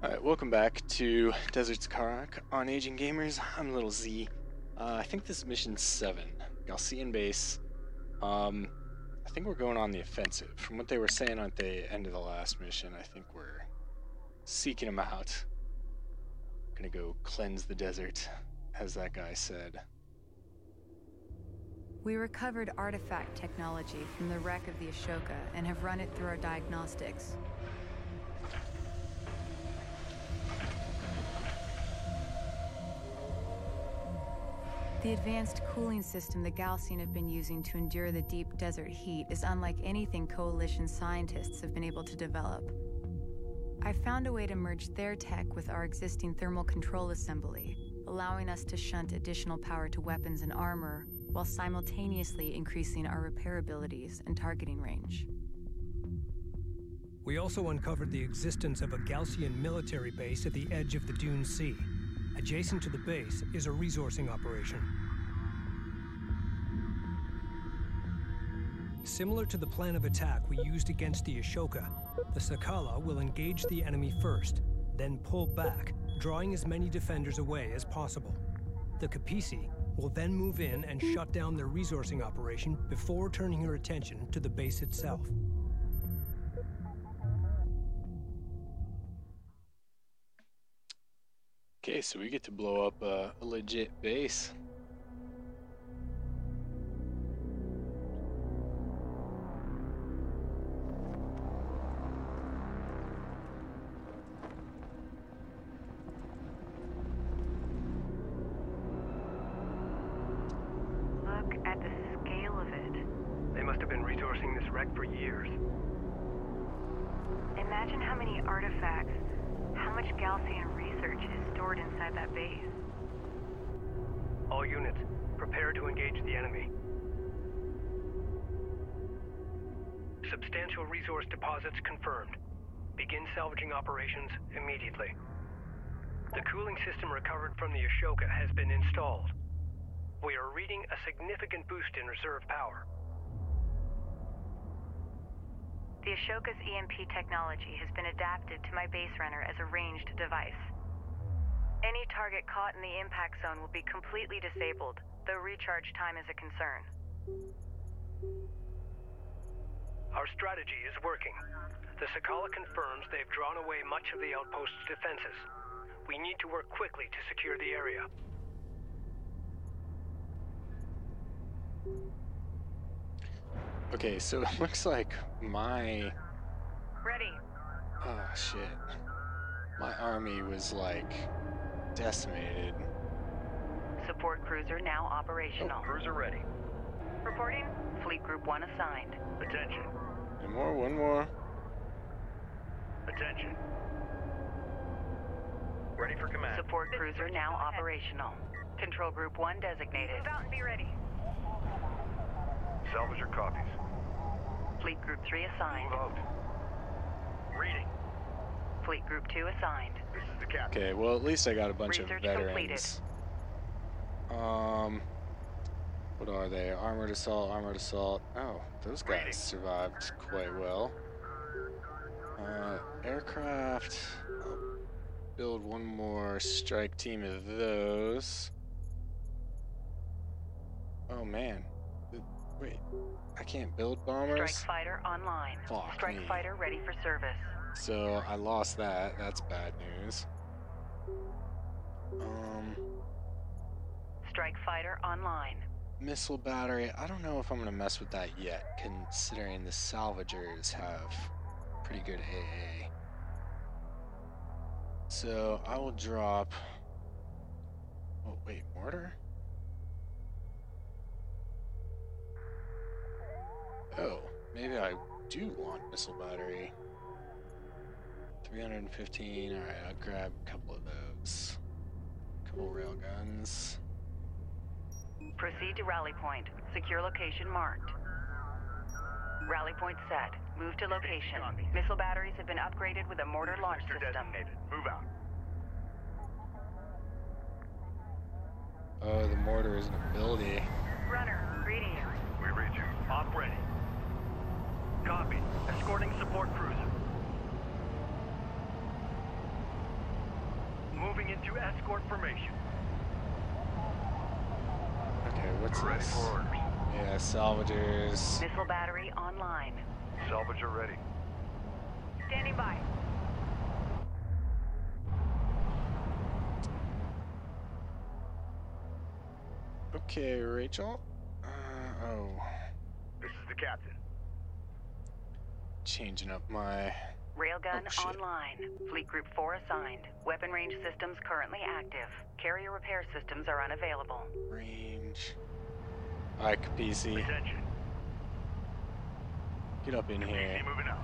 Alright, welcome back to Deserts Kharak on Aging Gamers. I'm Little Z. Uh, I think this is mission 7, Gaalsien Base. Um, I think we're going on the offensive. From what they were saying at the end of the last mission, I think we're seeking them out. Gonna go cleanse the desert, as that guy said. We recovered artifact technology from the wreck of the Ashoka and have run it through our diagnostics. The advanced cooling system the Gaalsien have been using to endure the deep desert heat is unlike anything Coalition scientists have been able to develop. I found a way to merge their tech with our existing thermal control assembly, allowing us to shunt additional power to weapons and armor while simultaneously increasing our repair abilities and targeting range. We also uncovered the existence of a Gaalsien military base at the edge of the Dune Sea. Adjacent to the base is a resourcing operation. Similar to the plan of attack we used against the Ashoka, the Sakala will engage the enemy first, then pull back, drawing as many defenders away as possible. The Kapisi will then move in and shut down their resourcing operation before turning her attention to the base itself. Okay, so we get to blow up uh, a legit base. Look at the scale of it. They must have been resourcing this wreck for years. Imagine how many artifacts, how much Gaalsien research is stored inside that base. All units, prepare to engage the enemy. Substantial resource deposits confirmed. Begin salvaging operations immediately. The cooling system recovered from the Ashoka has been installed. We are reading a significant boost in reserve power. The Ashoka's EMP technology has been adapted to my base runner as a ranged device. Any target caught in the impact zone will be completely disabled, though recharge time is a concern. Our strategy is working. The Sakala confirms they've drawn away much of the outpost's defenses. We need to work quickly to secure the area. Okay, so it looks like my Ready. oh shit, my army was like decimated. Support cruiser now operational. Oh, cruiser ready. Reporting. Fleet Group 1 assigned. Attention. One more, one more. Attention. Ready for command. Support cruiser now operational. Control Group 1 designated. Move out and be ready. Salvage your copies. Fleet Group 3 assigned. Move out. Reading. Fleet Group 2 assigned. This is the captain. Okay, well at least I got a bunch Research of completed. veterans. Um, what are they? Armored assault, armored assault. Oh, those guys Reading. survived quite well. Uh, aircraft. I'll build one more strike team of those. Oh man, Th- wait, I can't build bombers. Strike fighter online. Fuck Strike me. fighter ready for service. So I lost that. That's bad news. Um, Strike fighter online. missile battery. I don't know if I'm gonna mess with that yet, considering the salvagers have pretty good AA. So I will drop. Oh wait, mortar. Oh, maybe I do want missile battery. 315. Alright, I'll grab a couple of those. Couple rail guns. Proceed to rally point. Secure location marked. Rally point set. Move to location. Missile batteries have been upgraded with a mortar launch system. Move out. Oh, the mortar is an ability. Runner, greeting you. We read you. Op ready. Copy. Escorting support cruiser. Moving into escort formation. Okay, what's Ready this? for orders. Yeah, salvagers. Missile battery online. Salvager ready. Standing by. Okay, Rachel. Uh, oh, This is the captain. Changing up my. Railgun Oh, online. Fleet Group 4 assigned. Weapon range systems currently active. Carrier repair systems are unavailable. range. Alright, PC, Attention. get up in here. PC moving out.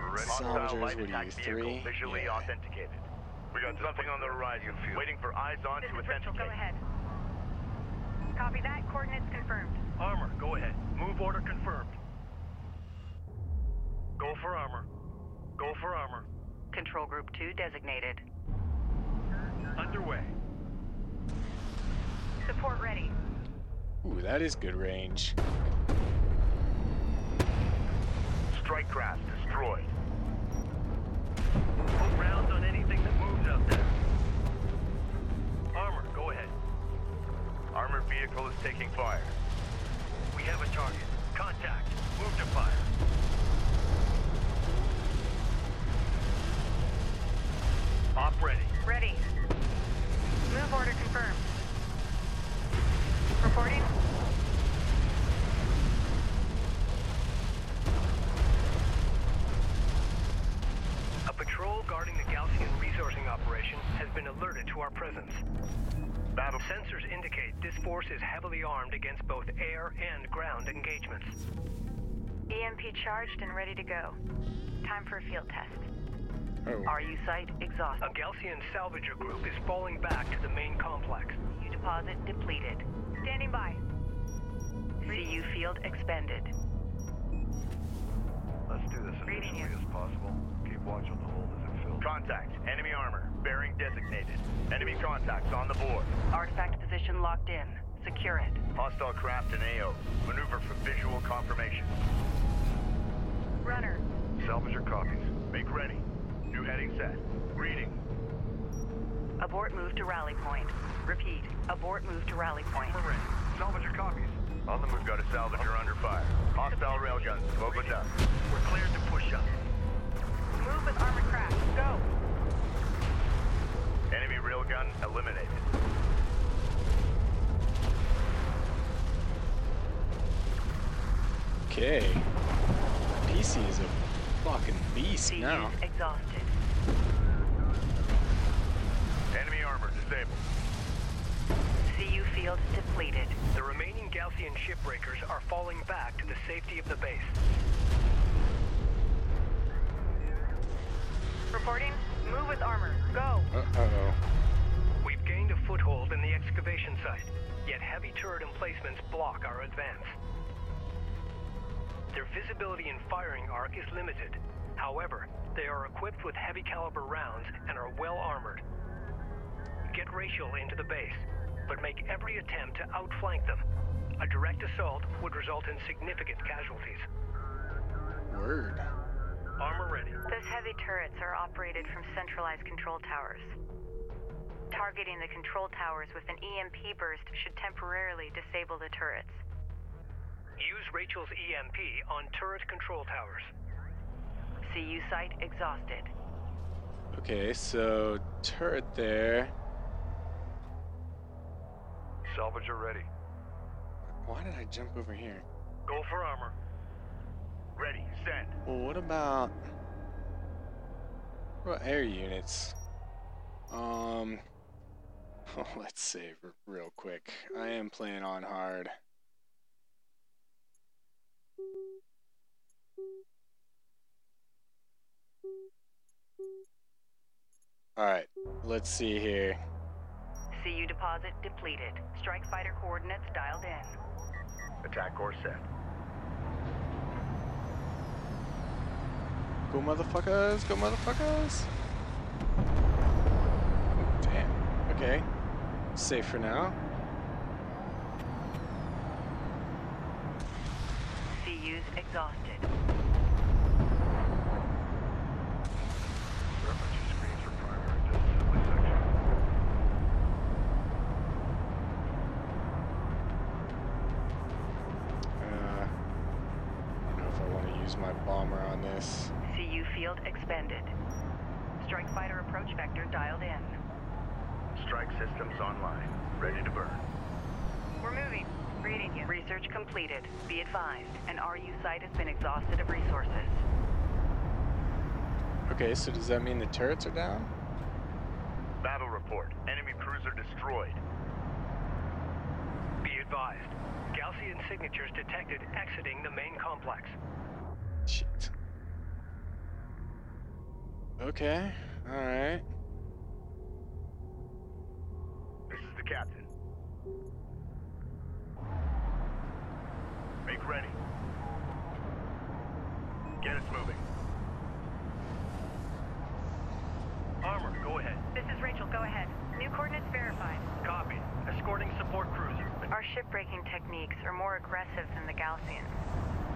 Ready. Salvagers, light what are attack you, vehicle three? visually Yeah. authenticated. We got something on the horizon. Waiting for eyes on to authenticate. ahead. Copy that. Coordinates confirmed. Armor, go ahead. Move order confirmed. Go for armor. Go for armor. Control Group 2 designated. Underway. Support ready. Ooh, that is good range. Strike craft destroyed. Vehicle is taking fire. We have a target. Force is heavily armed against both air and ground engagements. EMP charged and ready to go. Time for a field test. Oh, RU site exhausted. A Gaalsien salvager group is falling back to the main complex. CU deposit depleted. Standing by. CU field expended. Let's do this as Reading you. efficiently as possible. Keep watch on the hold as it fills. Contact. Enemy armor. Bearing designated. Enemy contacts on the board. Artifact position locked in. Secure it. Hostile craft and AO. Maneuver for visual confirmation. Runner. Salvager copies. Make ready. New heading set. Reading. Abort move to rally point. Repeat. Abort move to rally point. We're ready. Salvager copies. On the move. Got a salvager under fire. Hostile railguns. Opened up. We're cleared to push up. Move with armored craft. Go. Enemy railgun eliminated. okay. PC is a fucking beast CU now. exhausted. Enemy armor disabled. CU field depleted. The remaining Gaalsien shipbreakers are falling back to the safety of the base. Reporting. Move with armor. Go. Uh-oh. We've gained a foothold in the excavation site, yet heavy turret emplacements block our advance. Their visibility and firing arc is limited. However, they are equipped with heavy caliber rounds and are well armored. Get Rachel into the base, but make every attempt to outflank them. A direct assault would result in significant casualties. Word. Armor ready. Those heavy turrets are operated from centralized control towers. Targeting the control towers with an EMP burst should temporarily disable the turrets. Use Rachel's EMP on turret control towers. CU site exhausted. Okay, so turret there. Salvager ready. Why did I jump over here? Go for armor. Ready. Send. Well, what about what air units? Um, let's save real quick. I am playing on hard. All right, let's see here. CU deposit depleted. Strike fighter coordinates dialed in. Attack course set. Go motherfuckers, go motherfuckers. Oh, damn. Okay. Safe for now. CU's exhausted. Reference use my bomber on this. CU field expended. Strike fighter approach vector dialed in. Strike systems online. Ready to burn. We're moving. Reading you. Research completed. Be advised, an RU site has been exhausted of resources. Okay, so does that mean the turrets are down? Battle report. Enemy cruiser destroyed. Be advised. Gaalsien signatures detected exiting the main complex. Shit. Okay, alright. This the captain. Make ready. Get us moving. Armor, go ahead. This is Rachel, go ahead. New coordinates verified. Copy. Escorting support cruiser. Our shipbreaking techniques are more aggressive than the Gaalsiens.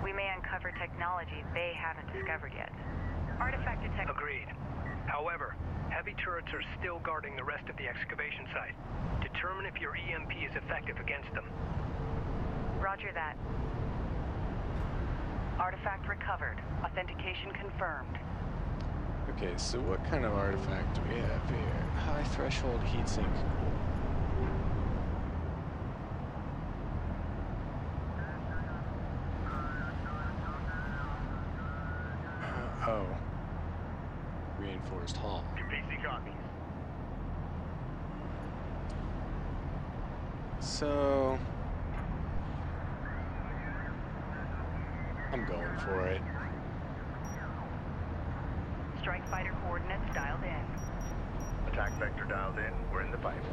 We may uncover technology they haven't discovered yet. Artifact detect. Agreed. However, heavy turrets are still guarding the rest of the excavation site. Determine if your EMP is effective against them. Roger that. Artifact recovered. Authentication confirmed. Okay, so what kind of artifact do we have here? High threshold heatsink. Uh, oh. Reinforced hull. PC copies. So. I'm going for it. Strike fighter coordinates dialed in. Attack vector dialed in. We're in the pipe.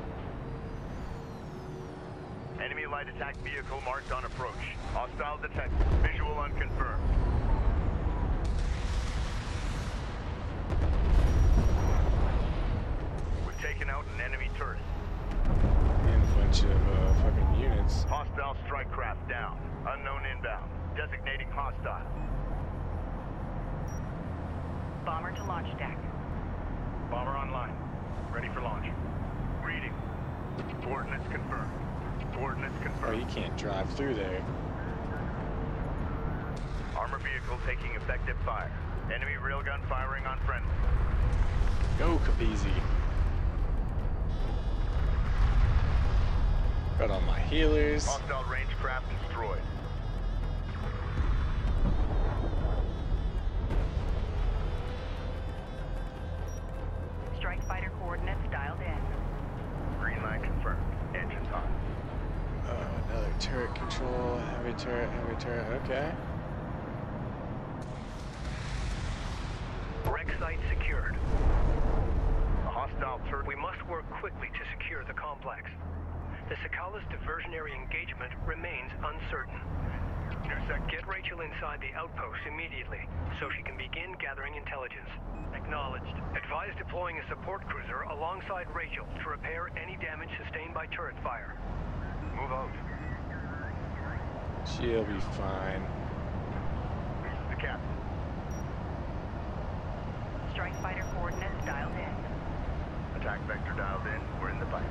Enemy light attack vehicle marked on approach. Hostile detected. Visual unconfirmed. An enemy turret. And a bunch of uh, fucking units. Hostile strike craft down. Unknown inbound. Designating hostile. Bomber to launch deck. Bomber online. Ready for launch. Reading. Coordinates confirmed. Coordinates confirmed. Oh, you can't drive through there. Armor vehicle taking effective fire. Enemy railgun firing on friendly. Go, Kapisi. Got all my healers. Hostile range craft destroyed. Strike fighter coordinates dialed in. Green line confirmed. Engines on. Uh, another turret control. Heavy turret, heavy turret. Okay. Wreck site secured. A hostile turret. We must work quickly to secure the complex. The diversionary engagement remains uncertain. Get Rachel inside the outpost immediately so she can begin gathering intelligence. Acknowledged. Advise deploying a support cruiser alongside Rachel to repair any damage sustained by turret fire. Move out. She'll be fine. This is the captain. Strike fighter coordinates dialed in. Attack vector dialed in. We're in the pipe.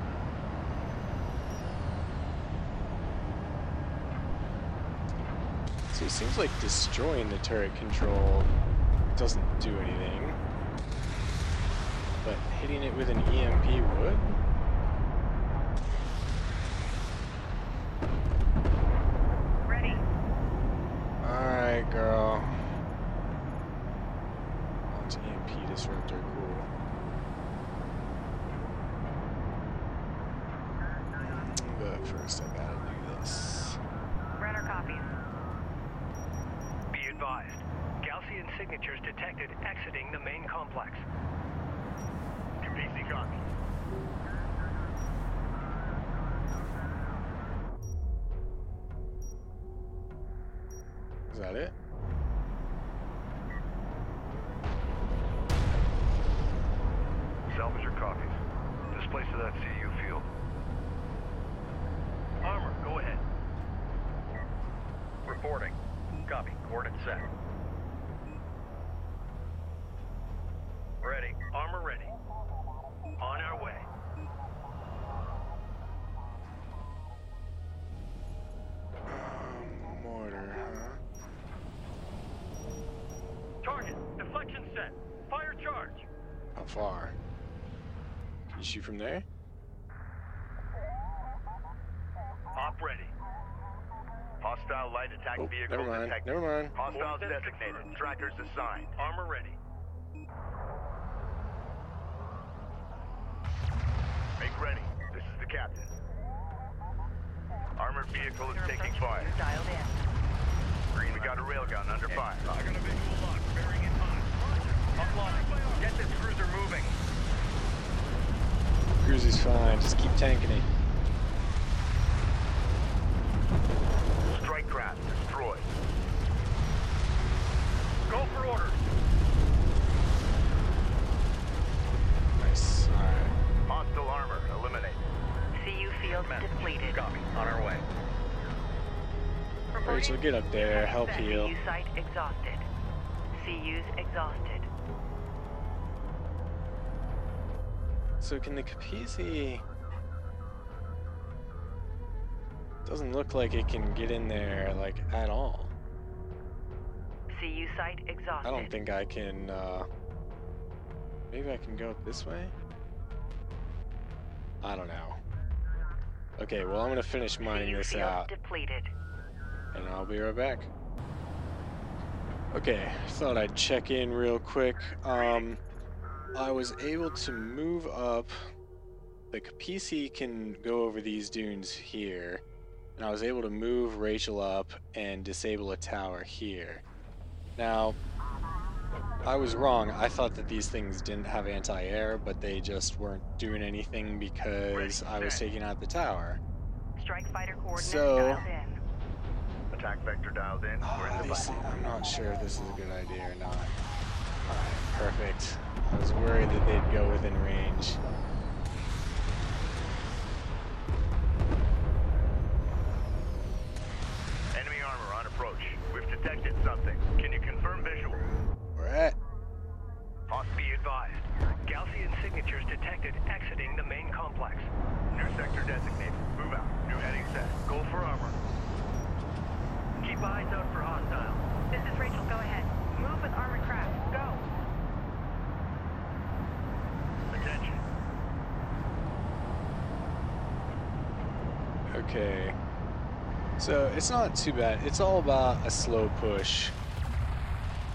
So it seems like destroying the turret control doesn't do anything. But hitting it with an EMP would? Ready. Alright, girl. Launch EMP disruptor, cool. But first I gotta do this. Runner copies. Be advised. Gaalsien signatures detected exiting the main complex. PC copy. Is that it? Salvage your copies. Displace to that CU field. Armor, go ahead. Reporting. Copy. Coordinates set. Ready. Armor ready. On our way. Um, mortar, huh? set. Fire charge. How far? Can you shoot from there? Op ready. Hostile light attack Oh, vehicle never mind. detected. Never mind. Hostiles Ordnance designated. confirmed. Trackers assigned. Armor ready. Make ready. This is the captain. Armored vehicle is taking fire. Dialed in. Green, we got a railgun under fire. I got a visual lock bearing in mind. Upline. Get this cruiser moving. Cruisy's fine. Just keep tanking it. Strike craft destroyed. Go for orders. Nice. Alright. Hostile armor eliminated. CU field depleted. Copy. On our way. Rachel, get up there. Help heal. CU site exhausted. CU's exhausted. So can the Kapisi... Doesn't look like it can get in there, like, at all. CU site exhausted. I don't think I can, uh... Maybe I can go this way? I don't know. Okay, well I'm gonna finish mining this out, depleted. and I'll be right back. Okay, thought I'd check in real quick. Um, I was able to move up. The Kapisi can go over these dunes here, and I was able to move Rachel up and disable a tower here. Now, I was wrong. I thought that these things didn't have anti-air, but they just weren't doing anything because I was taking out the tower. Strike fighter coordinates So- dialed in. Attack vector dialed in. We're in Oh, the these fight. thi- I'm not sure if this is a good idea or not. Perfect. I was worried that they'd go within range. Enemy armor on approach. We've detected something. Can you confirm visual? We're at. Host Be advised. Gaalsien signatures detected exiting the main complex. New sector designated. Move out. New heading set. Go for armor. Keep eyes out for hostiles. This is Rachel. Go ahead. Move with armored craft. Go. Attention. Okay. So it's not too bad. It's all about a slow push.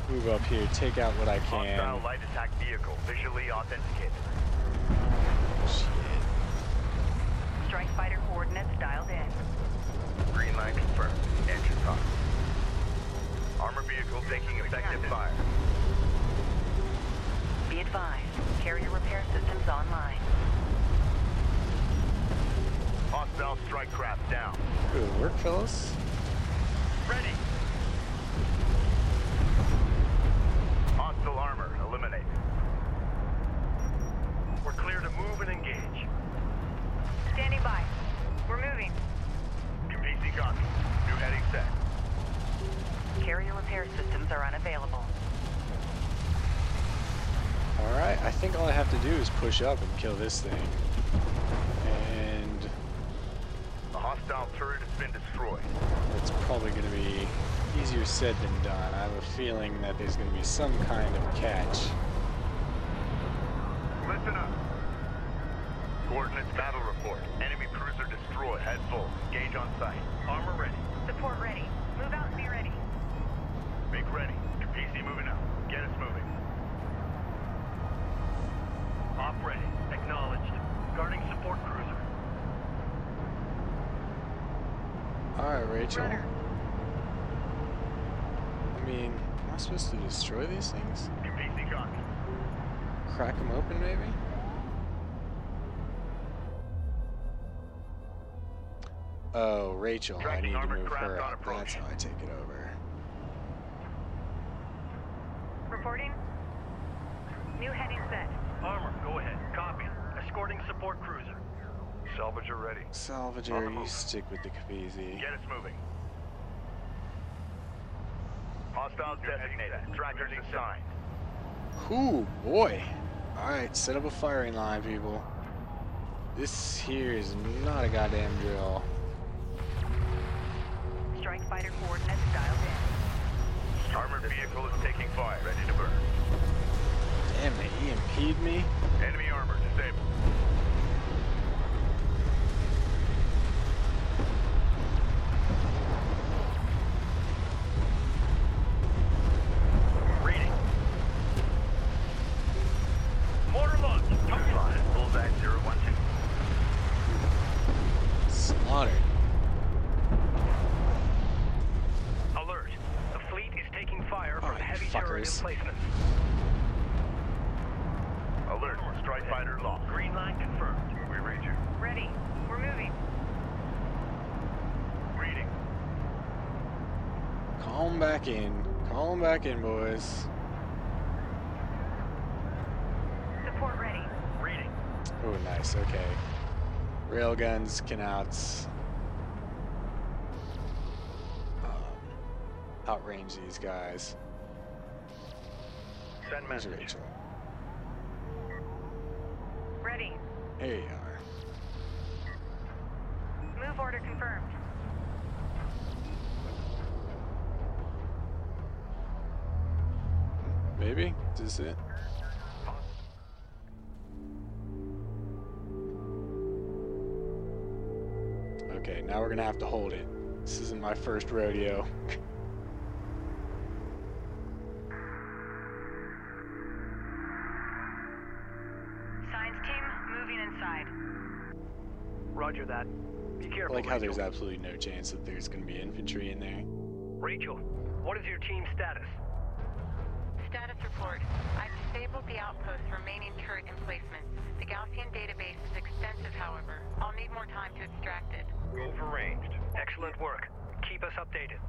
Move up here, take out what I can. Hostile light attack vehicle visually authenticated. Shit. Strike fighter coordinates dialed in. Green line confirmed. Engine talk. Armor vehicle taking effective fire. Be advised. Carrier repair systems online. Hostile strike craft down. Good work, fellas. Ready. Hostile armor eliminated. We're clear to move and engage. Standing by. We're moving. PC copy. New heading set. Carrier repair systems are unavailable. Alright, I think all I have to do is push up and kill this thing. Easier said than done. I have a feeling that there's going to be some kind of catch. Listen up. Coordinates battle report. Enemy cruiser destroyed. Head full. Gauge on site. Armor ready. Support ready. Move out and be ready. Make ready. PC moving out. Get us moving. Op ready. Acknowledged. Guarding support cruiser. Alright, Rachel. I mean, am I supposed to destroy these things? PC copy. Crack them open, maybe? Oh, Rachel. I need to move her on up. That's how I take it over. Reporting. New heading set. Armor, go ahead. Copy. Escorting support cruiser. Salvager ready. Salvager, you move. stick with the Kapisi. Get us moving. Hostiles designated. Trackers assigned. Ooh, boy. Alright, set up a firing line, people. This here is not a goddamn drill. Strike fighter coordinates dialed in. Armored vehicle is taking fire. Ready to burn. Damn, they EMP'd me. Enemy armor disabled. Reading. Mortar launch. Top line. Bullseye 012. Slaughtered. Alert. The fleet is taking fire from Alright, heavy turret fuckers. emplacements. Alert. Strike fighter lost. Green line confirmed. We read you. Ready. We're moving. Reading. Call 'em back in. Call 'em back in, boys. Support ready. Reading. Oh, nice. Okay. Railguns can out. Um, outrange these guys. Send message. Ready. Here you uh, are. Move order confirmed. Maybe? This is this it? Okay, now we're gonna have to hold it. This isn't my first rodeo. that. Be careful. like how there's absolutely no chance that there's gonna be infantry in there. Rachel, what is your team status? Status report. I've disabled the outpost's remaining turret emplacement. The Gaalsien database is extensive, however. I'll need more time to extract it. Overranged. Excellent work. Keep us updated.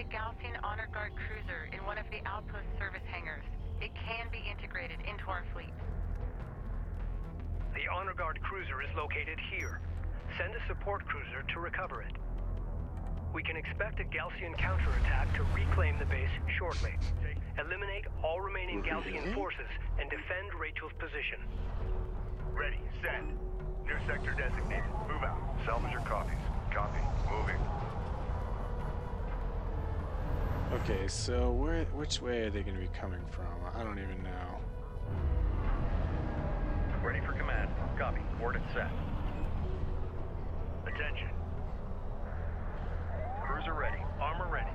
A Gaalsien Honor Guard cruiser in one of the outpost service hangars. It can be integrated into our fleet. The Honor Guard cruiser is located here. Send a support cruiser to recover it. We can expect a Gaalsien counterattack to reclaim the base shortly. Eliminate all remaining Gaalsien forces and defend Rachel's position. Ready. Send. New sector designated. Move out. Salvage your copies. Copy. Moving. Okay, so where, which way are they gonna be coming from? I don't even know. Ready for command. Copy. Coordinates set. Attention. Cruiser ready. Armor ready.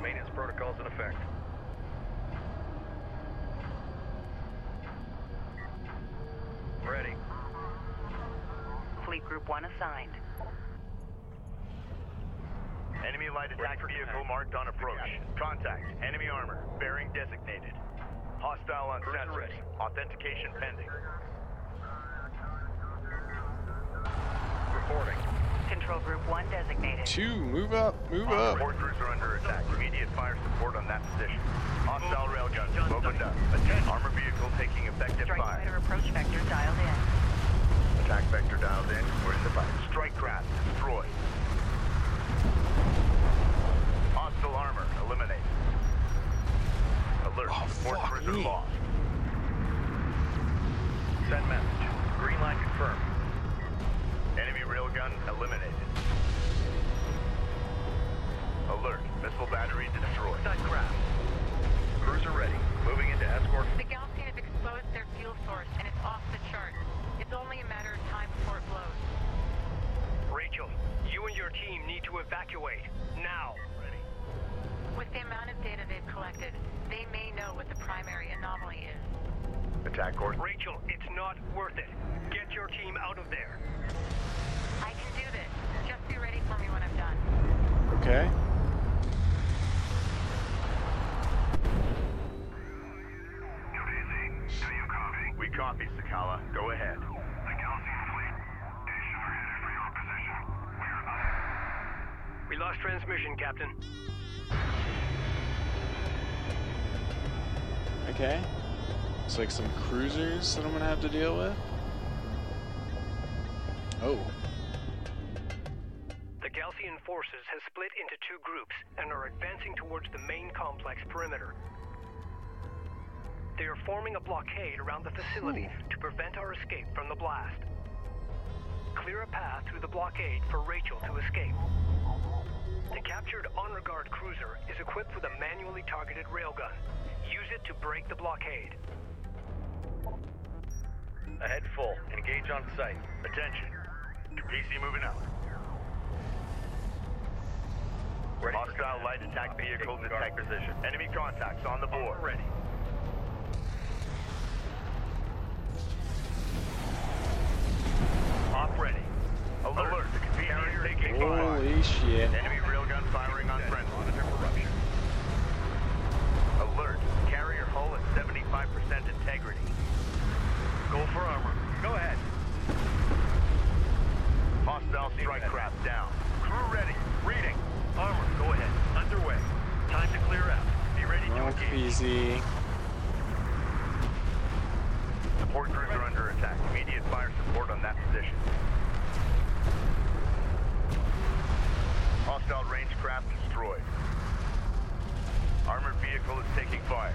Maintenance protocols in effect. Ready. Fleet Group 1 assigned. Enemy light attack vehicle marked on approach. Contact. Enemy armor. Bearing designated. Hostile on sensors. Authentication pending. Reporting. Control Group 1 designated. Two, move up, move up. Support cruiser under attack. Immediate fire support on that position. Hostile railguns opened up. Armor vehicle taking effective Strike fire. fighter approach vector dialed in. Attack vector dialed in. We're in the fight. Strike craft destroyed. Hostile armor eliminated. Alert. Oh, Support fuck cruiser me. lost. Send message. Green line confirmed. Enemy railgun eliminated. Alert. Missile battery destroyed. Side craft. Cruiser ready. Moving into escort. Attack course. Rachel, it's not worth it. Get your team out of there. I can do this. Just be ready for me when I'm done. Okay. We copy, Sakala. Go ahead. The Gaalsien fleet. Station ready for your position. We're on. We lost transmission, Captain. Okay. It's like some cruisers that I'm gonna have to deal with. Oh. The Gaalsien forces have split into two groups and are advancing towards the main complex perimeter. They are forming a blockade around the facility hmm. to prevent our escape from the blast. Clear a path through the blockade for Rachel to escape. The captured Honor Guard cruiser is equipped with a manually targeted railgun. Use it to break the blockade. Ahead full. Engage on sight. Attention. PC moving out. Hostile light attack vehicle detect position. Enemy contacts on the board. Ready. Op ready. Alert. Alert. The carrier is taking fire. Holy shit. Enemy railgun firing on friendly. Monitor for rupture. Alert. Carrier hull at 75% integrity. Go for armor. Go ahead. Hostile strike craft down. Crew ready. Reading. Armor. Go ahead. Underway. Time to clear out. Be ready to Not engage. Easy. Support crews are under attack. Immediate fire support on that position. Hostile range craft destroyed. Armored vehicle is taking fire.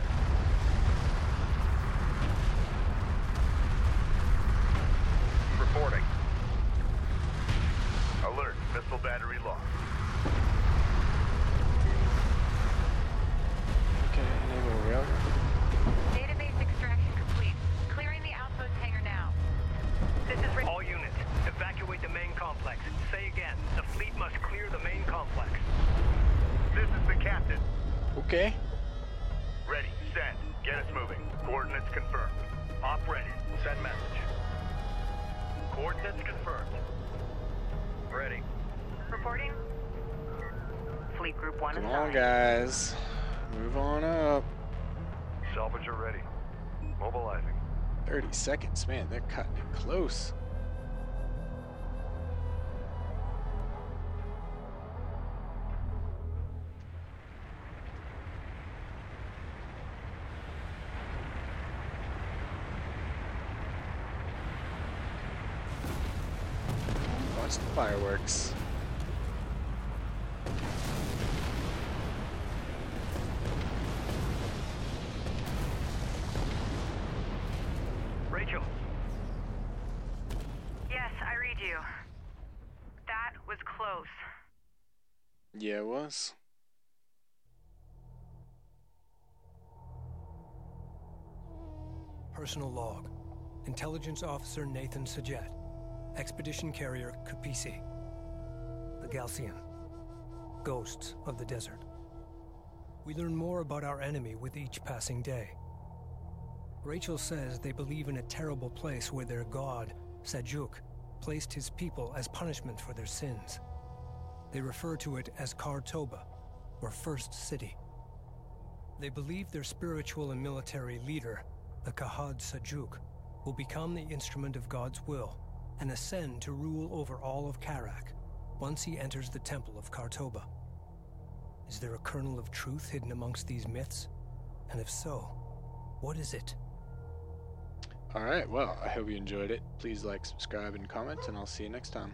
Reporting. Coordinates confirmed. Ready. Reporting. Fleet Group 1 Come assigned. on, guys. Move on up. Salvager ready. Mobilizing. 30 seconds, man. They're cutting it close. Personal log. Intelligence Officer Nathan Sajet. Expedition Carrier Kapisi. The Gaalsien. Ghosts of the Desert. We learn more about our enemy with each passing day. Rachel says they believe in a terrible place where their god, Sajuuk, placed his people as punishment for their sins. They refer to it as Khar-Toba, or First City. They believe their spiritual and military leader, the Kahad Sajuuk, will become the instrument of God's will and ascend to rule over all of Kharak once he enters the temple of Khar-Toba. Is there a kernel of truth hidden amongst these myths? And if so, what is it? Alright, well, I hope you enjoyed it. Please like, subscribe, and comment, and I'll see you next time.